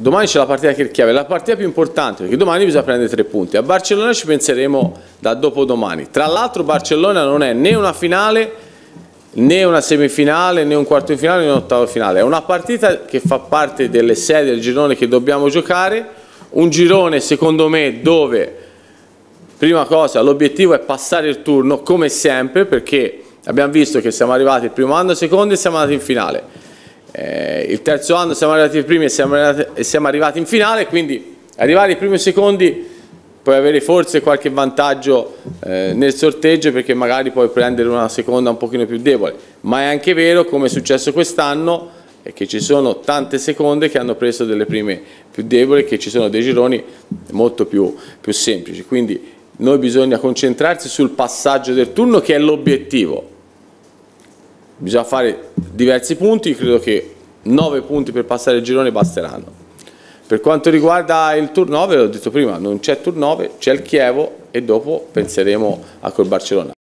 Domani c'è la partita che è chiave, la partita più importante perché domani bisogna prendere tre punti. A Barcellona ci penseremo da dopodomani. Tra l'altro Barcellona non è né una finale, né una semifinale, né un quarto di finale, né un ottavo finale. È una partita che fa parte delle sei del girone che dobbiamo giocare. Un girone secondo me dove, prima cosa, l'obiettivo è passare il turno come sempre perché abbiamo visto che siamo arrivati il primo anno, secondo e siamo andati in finale eh, il terzo anno siamo arrivati ai primi e siamo arrivati, e siamo arrivati in finale, quindi arrivare ai primi e secondi puoi avere forse qualche vantaggio eh, nel sorteggio perché magari puoi prendere una seconda un pochino più debole, ma è anche vero come è successo quest'anno che ci sono tante seconde che hanno preso delle prime più deboli che ci sono dei gironi molto più, più semplici, quindi noi bisogna concentrarsi sul passaggio del turno che è l'obiettivo, bisogna fare diversi punti, credo che 9 punti per passare il girone basteranno. Per quanto riguarda il turno 9, l'ho detto prima, non c'è turno 9, c'è il Chievo e dopo penseremo a col Barcellona.